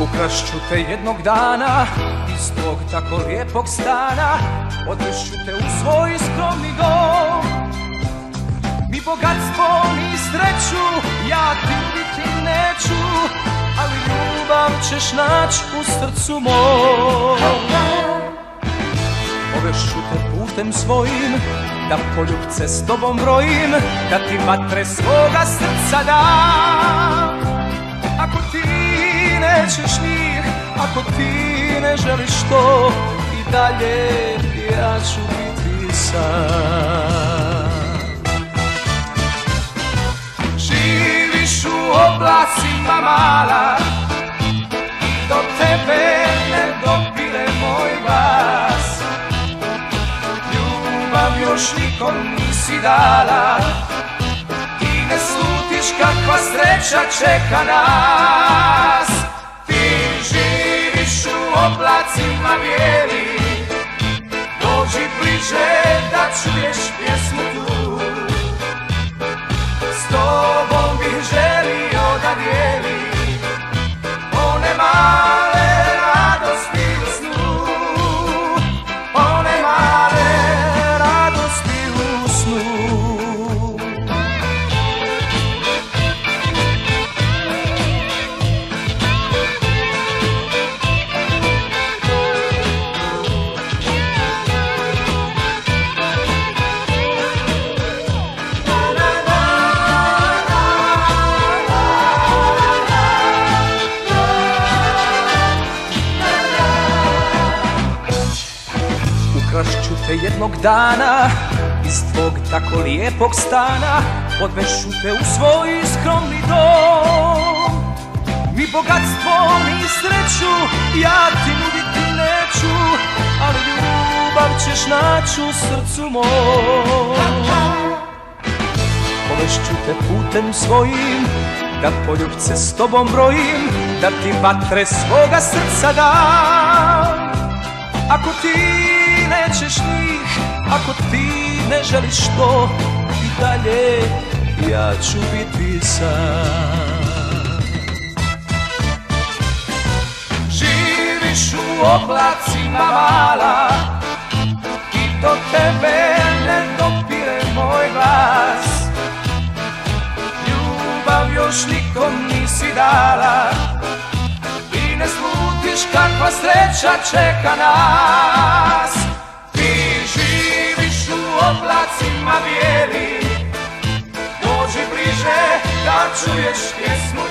Ukrašću te jednog dana Iz tog tako lijepog stana Odvešću te u svoj skromni dom. Mi bogatstvo, ni sreću Ja ti biti neću Ali ljubav ćeš nać u srcu mom. Povešću te putem svojim Da poljubce s tobom brojim Da ti vatre svoga srca dam. Ako ti nećeš njih Ako ti ne želiš to. I dalje ja ću biti sam. Živiš u oblacima mala I do tebe ne dopire moj glas. Ljubav još nikom nisi dala Ti ne slutiš kakva sreća čeka nas Ti živiš u oblacima bijeli. Dođi bliže da čuješ pjesmu Ukrašću te jednog dana Iz tvog tako lijepog stana. Odvešu te u svoj skromni dom. Mi bogatstvo, ni sreću Ja ti nuditi neću Ali ljubav ćeš naći u srcu mom. Povešću te putem svojim Da poljubce s tobom brojim Da ti vatre svoga srca dam. Ako ti nećeš njih Ako ti ne želiš to I dalje ja ću biti sam. Živiš u oblacima mala I do tebe ne dopire moj glas. Ljubav još nikom nisi dala i ne slutiš kakva sreća čeka nas bijeli Dođi bliže da čuješ pjesmu